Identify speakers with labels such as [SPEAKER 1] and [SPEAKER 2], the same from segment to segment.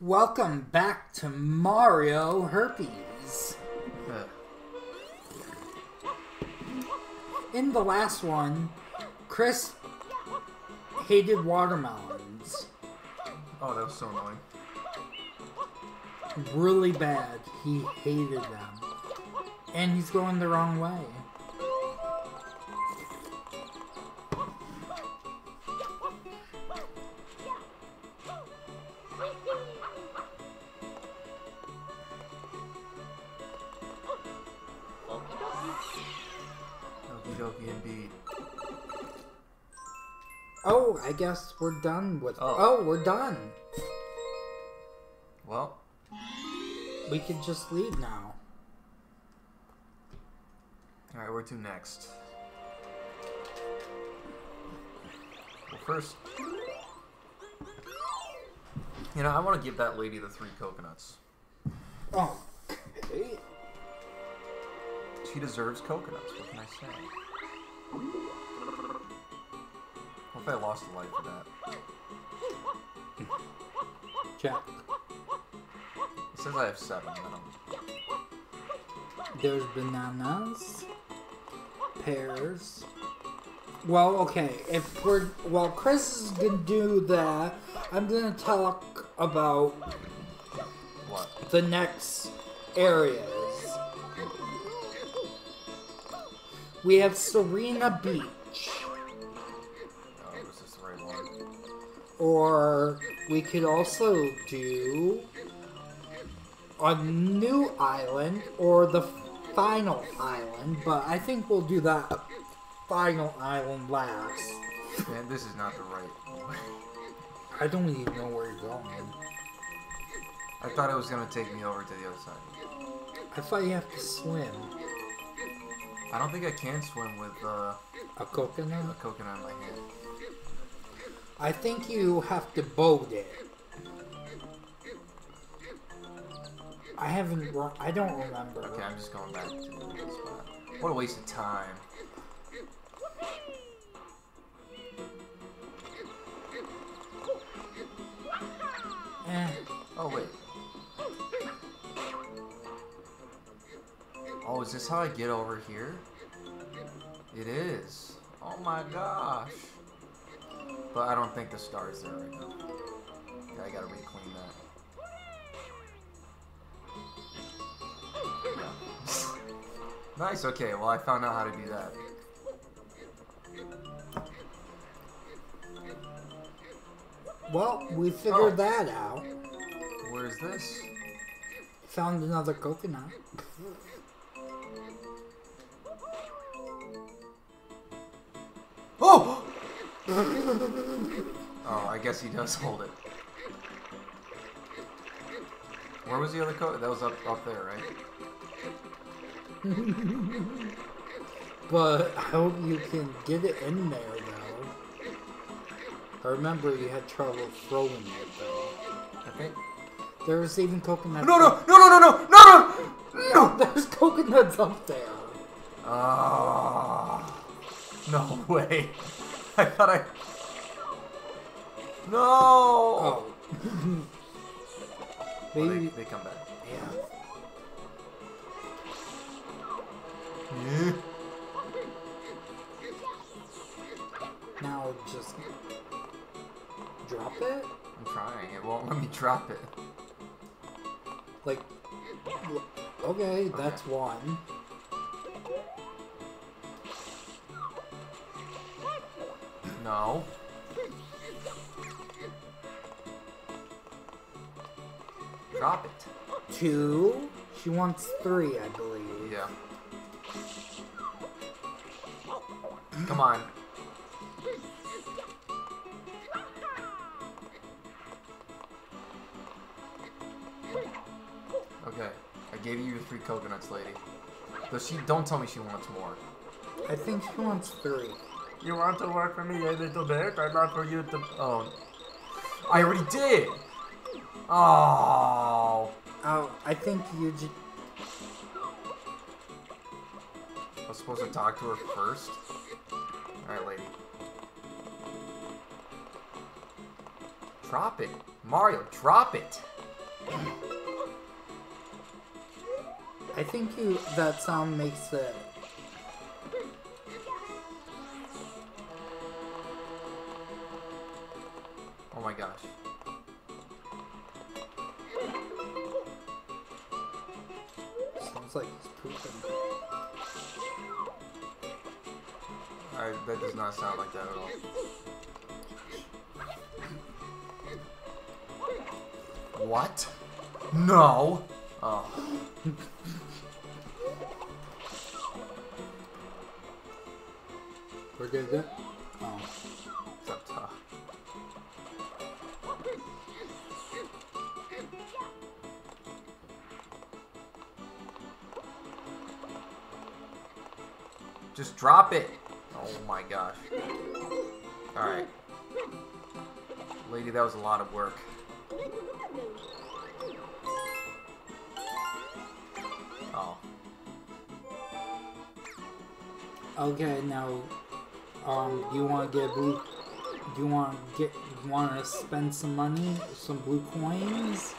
[SPEAKER 1] Welcome back to Mario Herpes.
[SPEAKER 2] Uh,
[SPEAKER 1] In the last one, Chris hated watermelons
[SPEAKER 2] oh, that was so annoying.
[SPEAKER 1] really bad. He hated them. And he's going the wrong way. I guess we're done with.
[SPEAKER 2] Oh.
[SPEAKER 1] Oh, we're done.
[SPEAKER 2] Well,
[SPEAKER 1] We can just leave now.
[SPEAKER 2] alright, where to next? Well, first, you know, I want to give that lady the three coconuts.
[SPEAKER 1] Oh. Okay.
[SPEAKER 2] She deserves coconuts. What can I say? If I lost a life for that?
[SPEAKER 1] Check.
[SPEAKER 2] It says I have seven.
[SPEAKER 1] There's bananas, pears. Well, okay, if we're while Chris is gonna do that, I'm gonna talk about
[SPEAKER 2] What?
[SPEAKER 1] the next areas. We have Serena Beach, or we could also do a new island or the final island, but I think we'll do that final island last.
[SPEAKER 2] Man, this is not the right way.
[SPEAKER 1] I don't even know where you're going.
[SPEAKER 2] I thought it was gonna take me over to the other side.
[SPEAKER 1] I thought you have to swim.
[SPEAKER 2] I don't think I can swim with uh,
[SPEAKER 1] A coconut?
[SPEAKER 2] a coconut in my hand.
[SPEAKER 1] I think you have to boat it. I haven't. I don't remember.
[SPEAKER 2] Okay, I'm just going back to the spot. What a waste of time.
[SPEAKER 1] Eh,
[SPEAKER 2] Oh wait. Oh, is this how I get over here? It is. Oh my gosh. But I don't think the star's there right now. Yeah, I gotta reclaim that. Yeah. nice, okay, well I found out how to do that.
[SPEAKER 1] well, we figured
[SPEAKER 2] Oh.
[SPEAKER 1] that out.
[SPEAKER 2] Where is this?
[SPEAKER 1] Found another coconut.
[SPEAKER 2] Oh! Oh, I guess he does hold it. Where was the other coat? That was up up there, right?
[SPEAKER 1] But I hope you can get it in there, though. I remember you had trouble throwing it, though.
[SPEAKER 2] Okay.
[SPEAKER 1] There was even coconut.
[SPEAKER 2] No, no, no, no, no, no, no, no, no!
[SPEAKER 1] There's coconuts up there.
[SPEAKER 2] Ah, no way. I thought I. No.
[SPEAKER 1] Oh.
[SPEAKER 2] Well, they, they come back.
[SPEAKER 1] Yeah.
[SPEAKER 2] Yeah.
[SPEAKER 1] Now just drop it.
[SPEAKER 2] I'm trying. It won't let me drop it.
[SPEAKER 1] Like. Okay, that's one.
[SPEAKER 2] No. Drop it.
[SPEAKER 1] Two. She wants three, I believe.
[SPEAKER 2] Yeah. Come on. Okay, I gave you your three coconuts, lady. But she don't tell me she wants more.
[SPEAKER 1] I think she wants three.
[SPEAKER 2] You want to work for me a little bit? I'd love for you to. Oh, I already did. Oh,
[SPEAKER 1] Oh, I think you just.
[SPEAKER 2] I was supposed to talk to her first. All right, lady. Drop it, Mario. Drop it.
[SPEAKER 1] I think you that sound makes it.
[SPEAKER 2] Just drop it. Oh my gosh. Alright. Lady, that was a lot of work. Oh.
[SPEAKER 1] Okay, now, um, do you want to get blue? Do you want to get? Want to spend some money, some blue coins?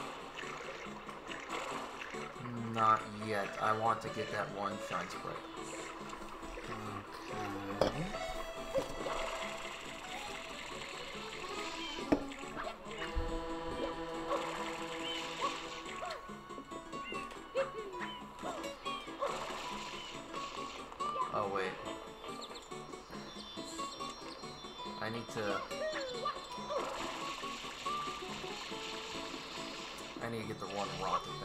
[SPEAKER 2] Not yet. I want to get that one shine spray. To. I need to get the one rocket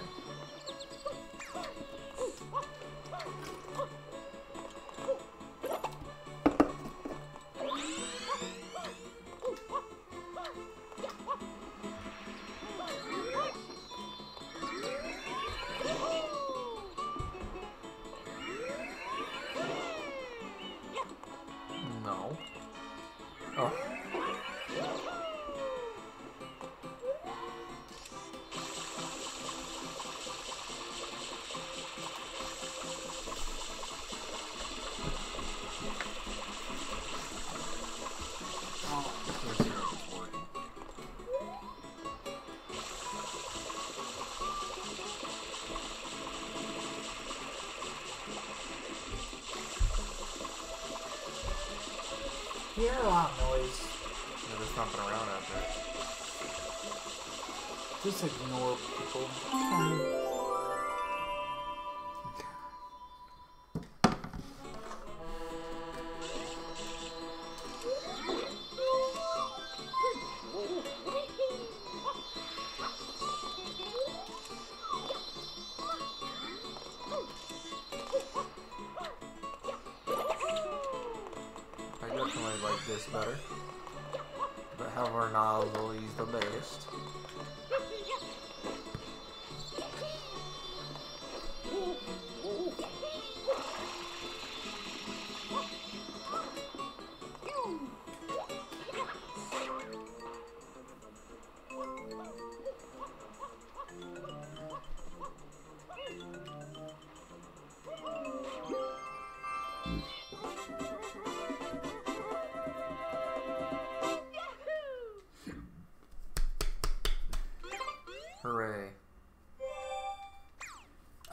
[SPEAKER 1] Ignore people.
[SPEAKER 2] I definitely like this better. But however, nozzle is the best.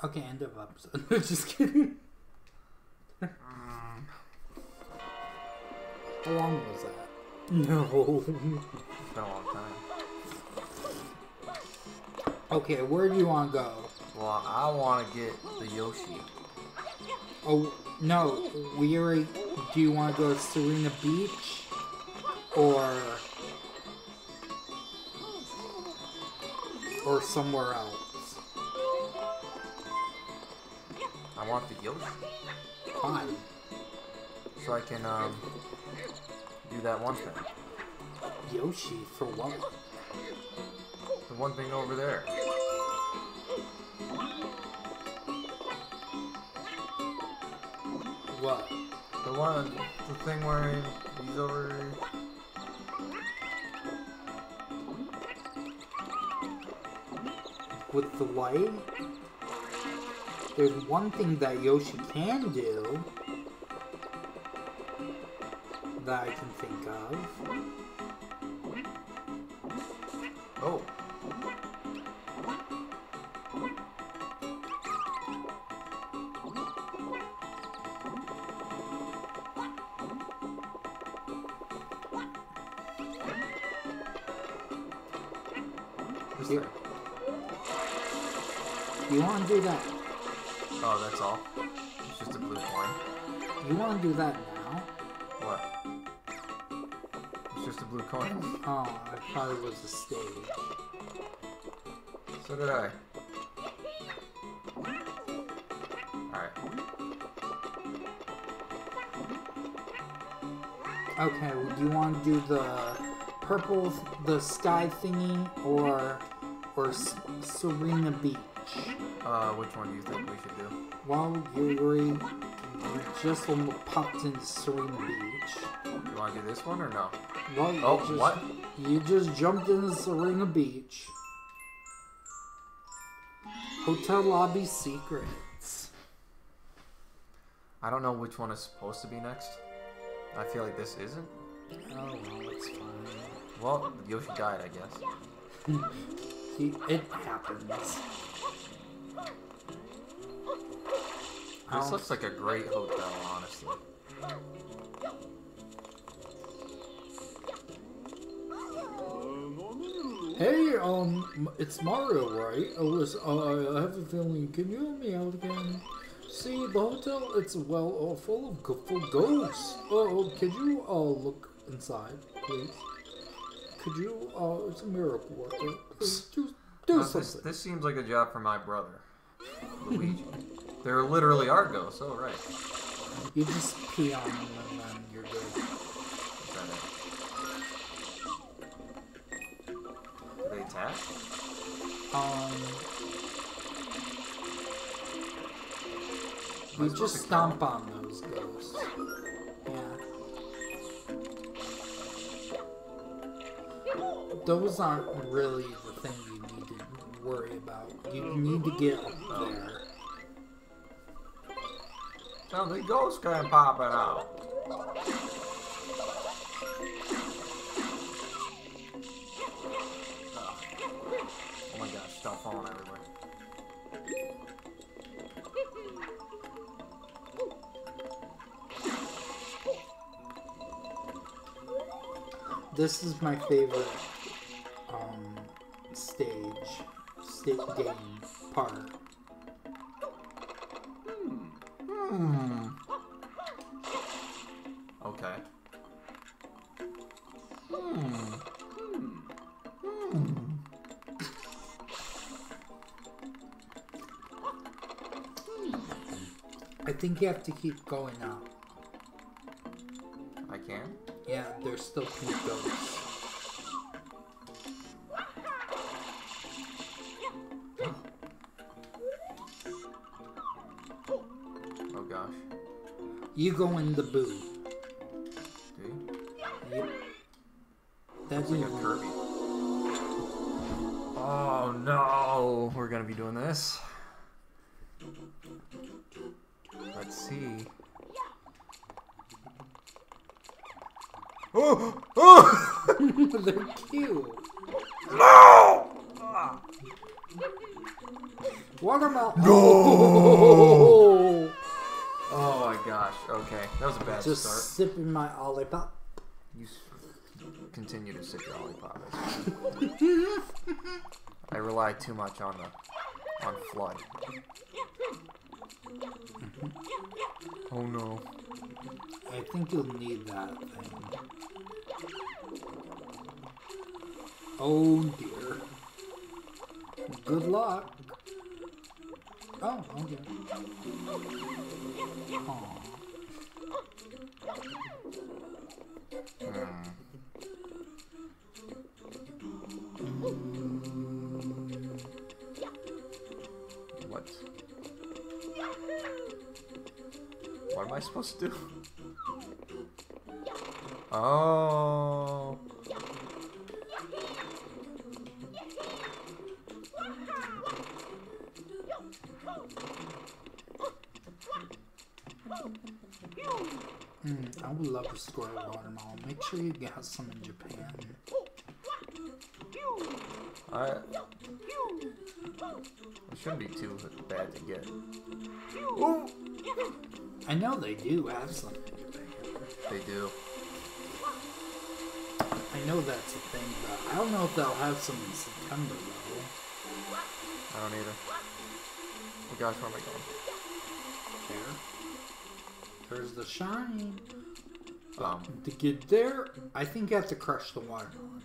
[SPEAKER 1] Okay, end of episode. Just kidding.
[SPEAKER 2] Mm,
[SPEAKER 1] How long was that? No.
[SPEAKER 2] it's been a long time.
[SPEAKER 1] okay, where do you want to go?
[SPEAKER 2] Well, I want to get the Yoshi.
[SPEAKER 1] Oh no, we already. Do you want to go to Serena Beach, or or somewhere else?
[SPEAKER 2] I want the Yoshi.
[SPEAKER 1] Fine.
[SPEAKER 2] So I can, um, do that one thing.
[SPEAKER 1] Yoshi for what?
[SPEAKER 2] The one thing over there.
[SPEAKER 1] What?
[SPEAKER 2] The one, the thing where he's over.
[SPEAKER 1] With the light? there's one thing that Yoshi can do that I can think of.
[SPEAKER 2] Oh.
[SPEAKER 1] Here. You want to do that?
[SPEAKER 2] Oh, that's all. It's just a blue coin.
[SPEAKER 1] You want to do that now?
[SPEAKER 2] What? It's just a blue coin.
[SPEAKER 1] Oh, I thought it was a stage.
[SPEAKER 2] So did I. Alright.
[SPEAKER 1] Okay, well, do you want to do the purple, the sky thingy, or or Serena Beach?
[SPEAKER 2] Uh, which one do you think we should do?
[SPEAKER 1] Well, you just popped into Serena Beach.
[SPEAKER 2] You want to do this one or no?
[SPEAKER 1] Well,
[SPEAKER 2] Oh,
[SPEAKER 1] just,
[SPEAKER 2] what?
[SPEAKER 1] You just jumped into Serena Beach. Hotel lobby secrets.
[SPEAKER 2] I don't know which one is supposed to be next. I feel like this isn't.
[SPEAKER 1] Oh well, it's fine.
[SPEAKER 2] Well, Yoshi died, I guess.
[SPEAKER 1] He, it happens.
[SPEAKER 2] This
[SPEAKER 1] I'll-
[SPEAKER 2] looks like a great hotel, honestly.
[SPEAKER 1] Hey, um, it's Mario, right? I was, uh, I have a feeling. Can you help me out again? See, the hotel, it's well uh, full of go- full ghosts. Oh, could you uh look inside, please? Could you uh, it's a miracle worker. Do do
[SPEAKER 2] Now, this,
[SPEAKER 1] something.
[SPEAKER 2] this seems like a job for my brother, Luigi. there literally are ghosts. Oh, right.
[SPEAKER 1] You just pee on them and then you're good.
[SPEAKER 2] Is that it? Do they attack?
[SPEAKER 1] Um, you just stomp
[SPEAKER 2] them?
[SPEAKER 1] on those ghosts. Those aren't really the thing you need to worry about. You need to get there.
[SPEAKER 2] The ghost can pop it out. Oh my gosh, stop falling everywhere.
[SPEAKER 1] This is my favorite um, stage, state game part.
[SPEAKER 2] Hmm. Okay. Hmm.
[SPEAKER 1] I think you have to keep going up. There's still pink.
[SPEAKER 2] Oh gosh.
[SPEAKER 1] You go in the boo.
[SPEAKER 2] Oh! Oh!
[SPEAKER 1] They're cute.
[SPEAKER 2] no!
[SPEAKER 1] Watermelon.
[SPEAKER 2] No!
[SPEAKER 1] Oh!
[SPEAKER 2] Oh my gosh. Okay, that was a bad
[SPEAKER 1] Just
[SPEAKER 2] start.
[SPEAKER 1] sipping my lollipop.
[SPEAKER 2] You continue to sip your lollipop. I rely too much on the on FLUDD. Oh no.
[SPEAKER 1] I think you'll need that thing. Oh dear. Good luck. Oh, okay. Aw.
[SPEAKER 2] Hmm. What? What am I supposed to do? Oh.
[SPEAKER 1] Mm, I would love to score a watermelon. Make sure you get some in Japan.
[SPEAKER 2] I. It shouldn't be too bad to get. Ooh.
[SPEAKER 1] I know they do have some.
[SPEAKER 2] They do.
[SPEAKER 1] I know that's a thing, but I don't know if they'll have some in September though.
[SPEAKER 2] I don't either. Oh gosh, where am I going?
[SPEAKER 1] There. There's the shine.
[SPEAKER 2] Um,
[SPEAKER 1] To get there, I think you have to crush the watermelon.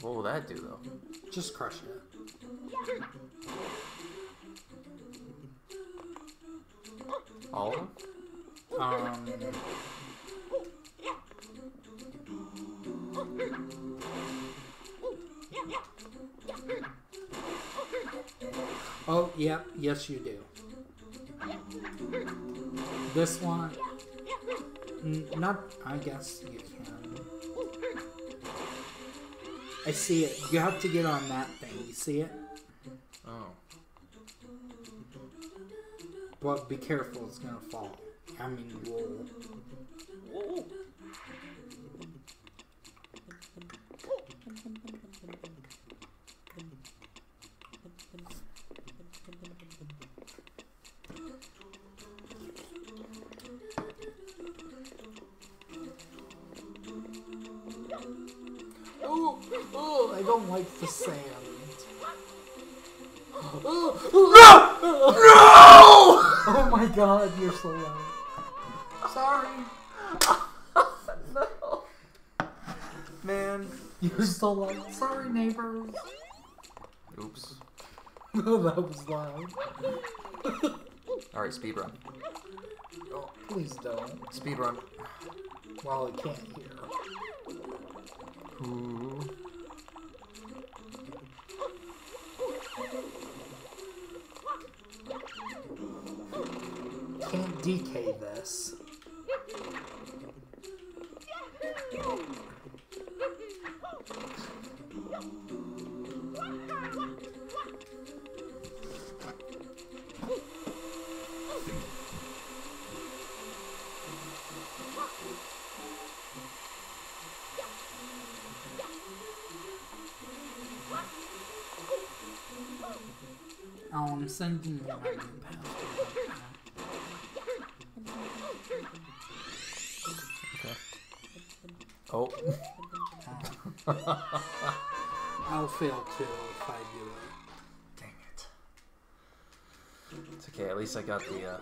[SPEAKER 2] what will that do though?
[SPEAKER 1] Just crush it.
[SPEAKER 2] All of them?
[SPEAKER 1] Um, oh, yeah, yes, you do. This one, not, I guess you can. I see it. You have to get on that thing. You see it?
[SPEAKER 2] Oh.
[SPEAKER 1] But be careful, it's gonna fall. I mean, roll. Like the sand. Oh,
[SPEAKER 2] No!
[SPEAKER 1] oh my god, you're so loud. Sorry.
[SPEAKER 2] no! Man.
[SPEAKER 1] You're so loud. Sorry, neighbors.
[SPEAKER 2] Oops.
[SPEAKER 1] No, that was loud.
[SPEAKER 2] Alright, speed run.
[SPEAKER 1] Oh, please don't.
[SPEAKER 2] Speed run.
[SPEAKER 1] While I can't hear.
[SPEAKER 2] Ooh.
[SPEAKER 1] Can't DK this. Oh, I'm sending you I'll fail too if I do it.
[SPEAKER 2] Dang it. It's okay, at least I got the, uh...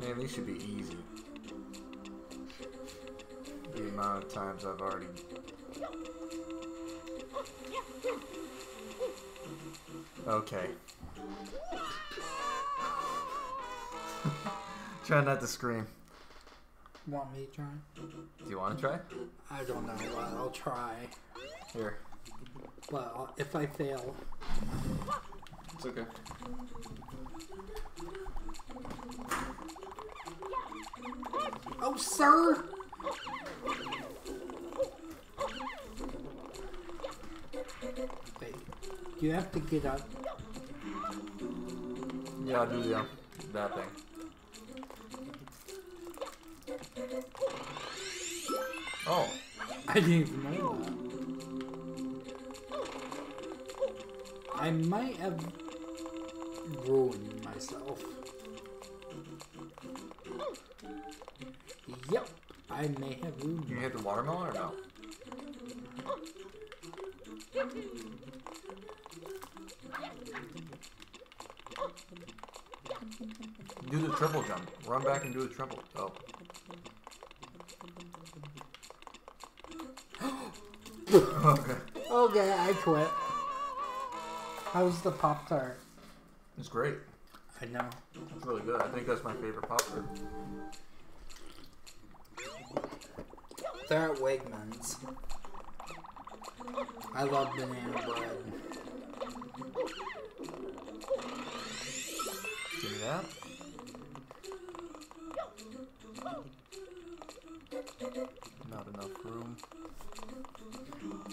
[SPEAKER 2] Man, these should be easy. The amount of times I've already. Okay. Try not to scream.
[SPEAKER 1] Want me to try?
[SPEAKER 2] Do you want to try?
[SPEAKER 1] I don't know. but I'll try.
[SPEAKER 2] Here.
[SPEAKER 1] But I'll, if I fail,
[SPEAKER 2] It's okay.
[SPEAKER 1] oh sir. Wait, you have to get up.
[SPEAKER 2] Yeah, I'll do the, um, that thing.
[SPEAKER 1] I didn't even know that. I might have ruined myself. Yep, I may have ruined
[SPEAKER 2] You hit the watermelon or no? Do the triple jump. Run back and do the triple. Oh. Okay.
[SPEAKER 1] Okay, I quit. How's the Pop Tart?
[SPEAKER 2] It's great.
[SPEAKER 1] I know.
[SPEAKER 2] It's really good. I think that's my favorite Pop Tart.
[SPEAKER 1] They're at Wegmans. I love banana bread.
[SPEAKER 2] Give me that.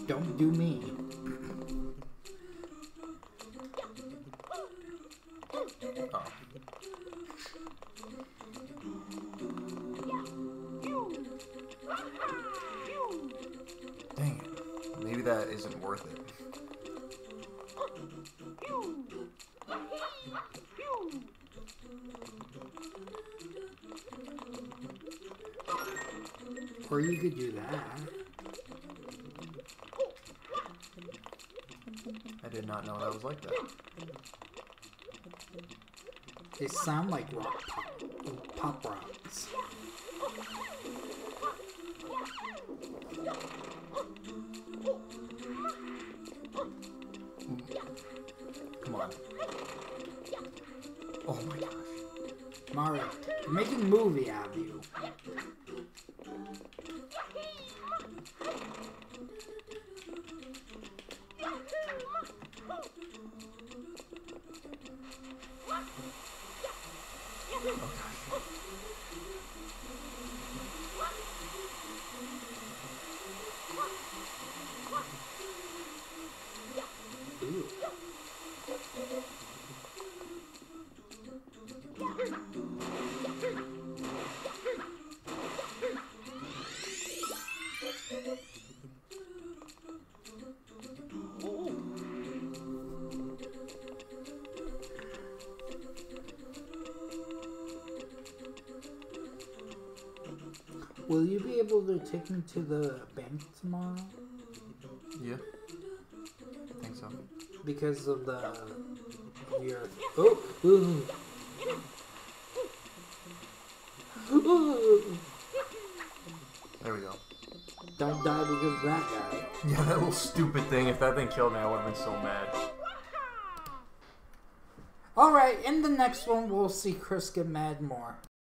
[SPEAKER 1] Don't do me.
[SPEAKER 2] Dang. Maybe that isn't worth it.
[SPEAKER 1] Or you could do that.
[SPEAKER 2] I was like that.
[SPEAKER 1] They sound like rock pop, pop rocks.
[SPEAKER 2] Come on. Oh my gosh.
[SPEAKER 1] Mario, they're making a movie out of you. Will you be able to take me to the bank tomorrow?
[SPEAKER 2] Yeah. I think so.
[SPEAKER 1] Because of the your oh ooh. Ooh.
[SPEAKER 2] There we go.
[SPEAKER 1] Don't die because of that guy.
[SPEAKER 2] Yeah, that little stupid thing. If that thing killed me, I would have been so mad.
[SPEAKER 1] All right, in the next one we'll see Chris get mad more.